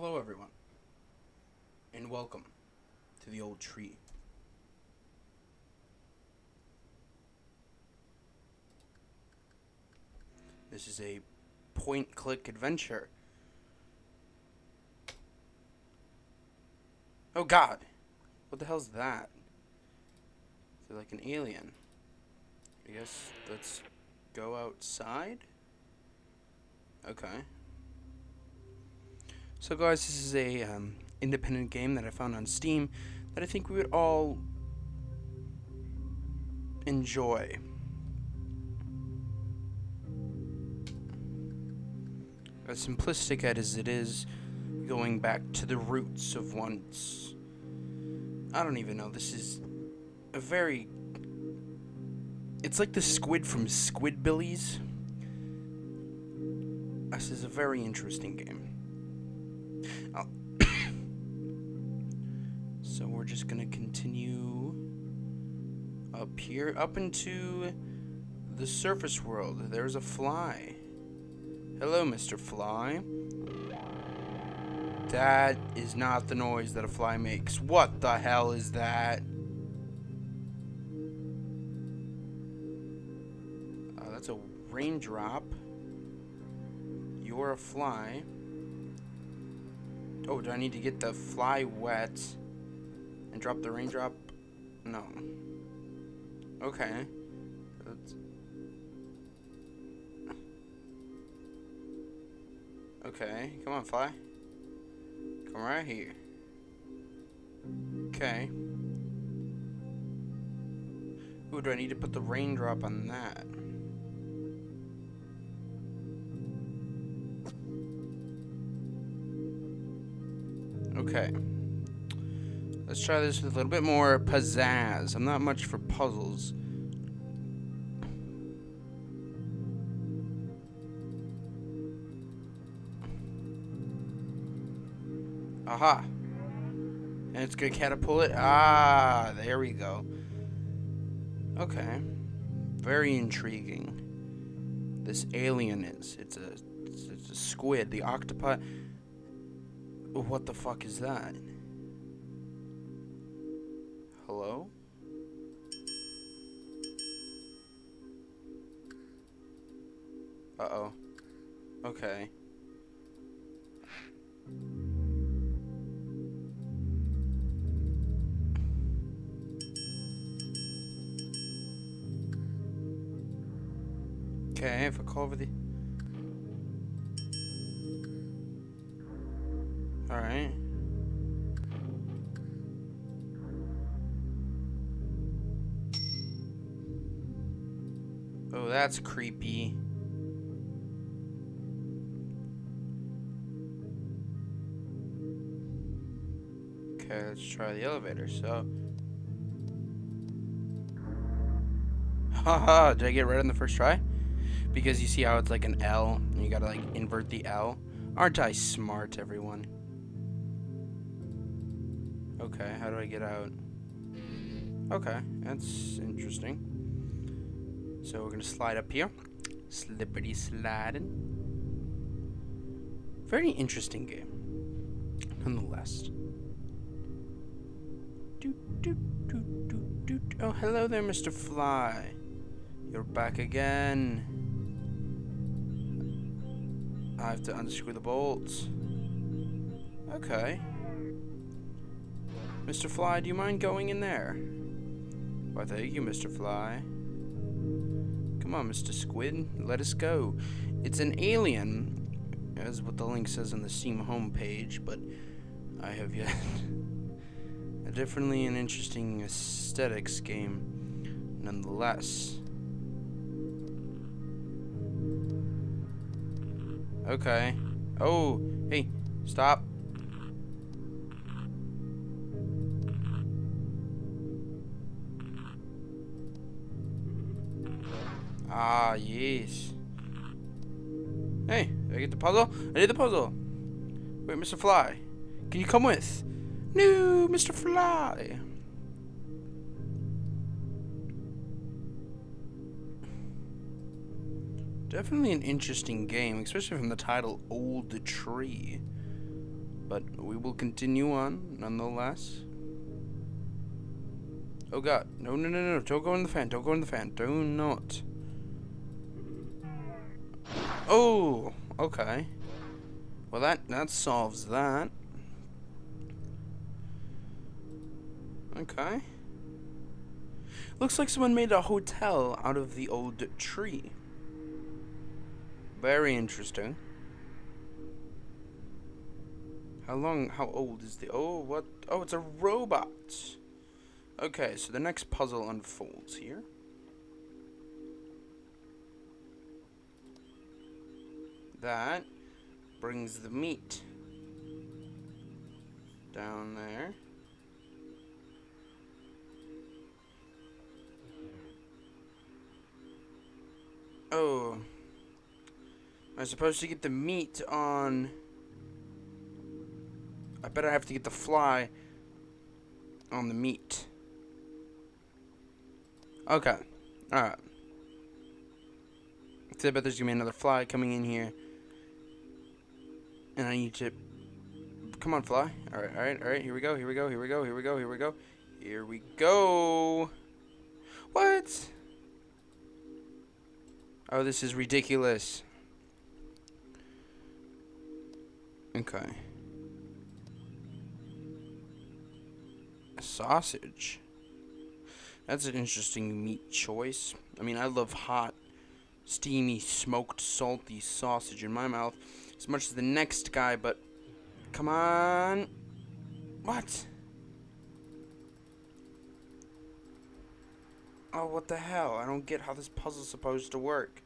Hello, everyone, and welcome to the old tree. This is a point click adventure. Oh god! What the hell's that? Is it like an alien? I guess let's go outside? Okay. So guys, this is a um, independent game that I found on Steam that I think we would all enjoy. As simplistic as it is, going back to the roots of once. I don't even know. This is a very. It's like the squid from Squidbillies. This is a very interesting game. So we're just gonna continue up here, up into the surface world. There's a fly. Hello, Mr. Fly. That is not the noise that a fly makes. What the hell is that? Uh, that's a raindrop. You're a fly. Oh, do I need to get the fly wet and drop the raindrop? No. Okay. That's okay, come on, fly. Come right here. Okay. Ooh, do I need to put the raindrop on that? Okay. Let's try this with a little bit more pizzazz. I'm not much for puzzles. Aha. And it's gonna catapult it. Ah, there we go. Okay. Very intriguing. This alien is. It's a, it's, a squid. The octopi. What the fuck is that? Hello? Uh-oh. Okay. Okay, if I call over the... that's creepy. Okay, let's try the elevator. So... Haha, did I get right on the first try? Because you see how it's like an L, and you gotta like invert the L. Aren't I smart, everyone? Okay, how do I get out? Okay, that's interesting. So we're gonna slide up here. Slippery sliding. Very interesting game, nonetheless. Doot, doot, doot, doot, doot. Oh, hello there, Mr. Fly. You're back again. I have to unscrew the bolts. Okay. Mr. Fly, do you mind going in there? Why, thank you, Mr. Fly. Come on, Mr. Squid, let us go. It's an alien, as what the link says on the Steam homepage, but I have yet a differently and interesting aesthetics game, nonetheless. Okay. Oh, hey, stop. Ah, yes. Hey, did I get the puzzle? I did the puzzle. Wait, Mr. Fly. Can you come with? No, Mr. Fly. Definitely an interesting game, especially from the title Old Tree. but we will continue on nonetheless. Oh god. No, no, no, no. Don't go in the fan. Don't go in the fan. Do not. Oh, okay. Well, that, that solves that. Okay. Looks like someone made a hotel out of the old tree. Very interesting. How long, how old is the, oh, what, oh, it's a robot. Okay, so the next puzzle unfolds here. That brings the meat down there. Oh. Am I supposed to get the meat on... I bet I have to get the fly on the meat. Okay. Alright. So I bet there's to be another fly coming in here. And I need to... Come on, fly. Alright, alright, alright. Here we go, here we go, here we go, here we go, here we go. Here we go. What? Oh, this is ridiculous. Okay. A sausage. That's an interesting meat choice. I mean, I love hot, steamy, smoked, salty sausage in my mouth as much as the next guy, but come on. What? Oh, what the hell? I don't get how this puzzle's supposed to work.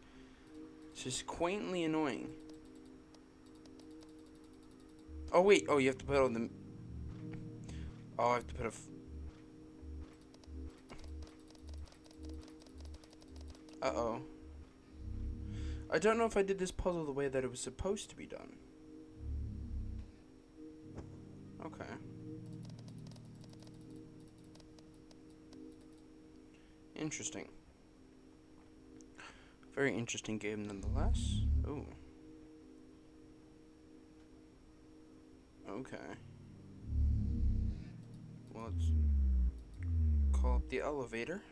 It's just quaintly annoying. Oh, wait. Oh, you have to put on the... Oh, I have to put a... Uh-oh. I don't know if I did this puzzle the way that it was supposed to be done. Okay. Interesting. Very interesting game nonetheless. Ooh. Okay. Well, let's call up the elevator.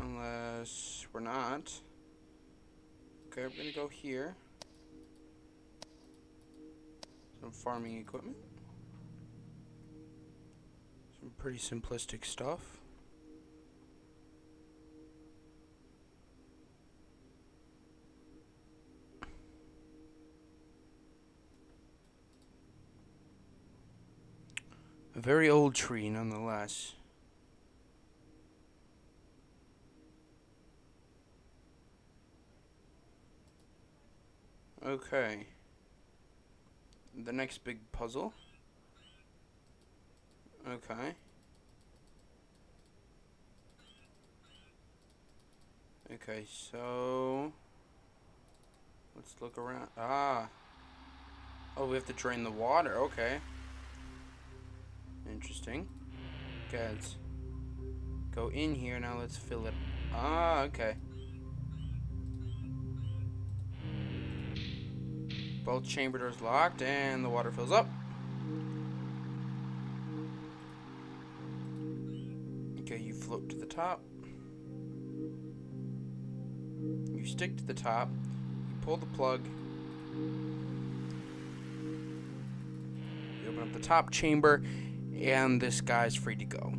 Unless we're not. Okay, we're gonna go here. Some farming equipment. Some pretty simplistic stuff. A very old tree, nonetheless. Okay. The next big puzzle. Okay. Okay, so... Let's look around. Ah. Oh, we have to drain the water. Okay. Interesting. Okay, let's go in here. Now let's fill it. Ah, okay. Both chamber doors locked and the water fills up. Okay, you float to the top. You stick to the top. You pull the plug. You open up the top chamber and this guy's free to go.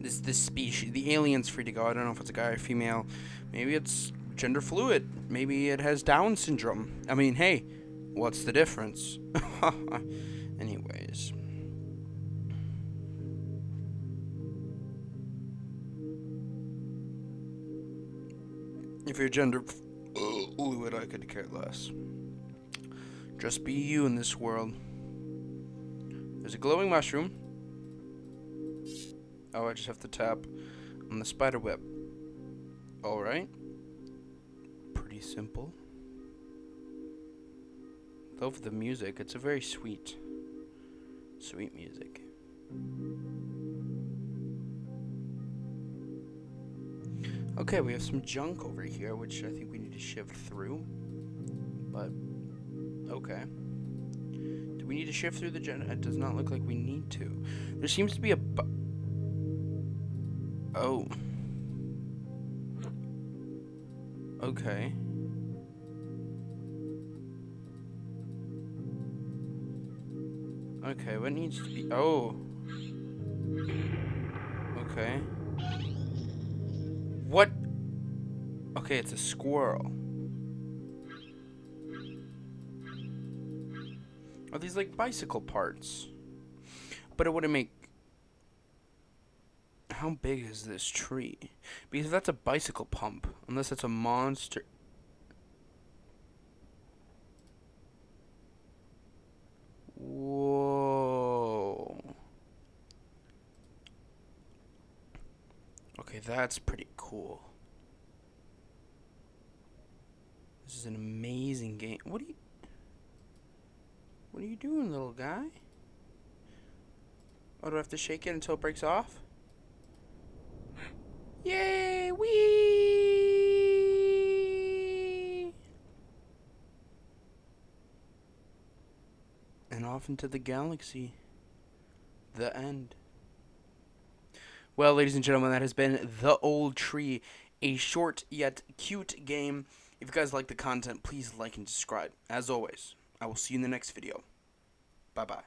This this species, the alien's free to go. I don't know if it's a guy or female. Maybe it's gender fluid. Maybe it has Down syndrome. I mean, hey, what's the difference? Anyways. If you're gender fluid, I could care less. Just be you in this world. There's a glowing mushroom. Oh, I just have to tap on the spider web. Alright. Simple. Love the music. It's a very sweet, sweet music. Okay, we have some junk over here, which I think we need to shift through. But Okay. Do we need to shift through the gen? It does not look like we need to. There seems to be a. Oh. Okay. Okay, what needs to be... Oh. Okay. What? Okay, it's a squirrel. Are these like bicycle parts? But it wouldn't make... How big is this tree? Because that's a bicycle pump. Unless it's a monster... Okay, that's pretty cool. This is an amazing game. What are you... What are you doing, little guy? Oh, do I have to shake it until it breaks off? Yay! Wee! And off into the galaxy. The end. Well, ladies and gentlemen, that has been The Old Tree, a short yet cute game. If you guys like the content, please like and subscribe. As always, I will see you in the next video. Bye-bye.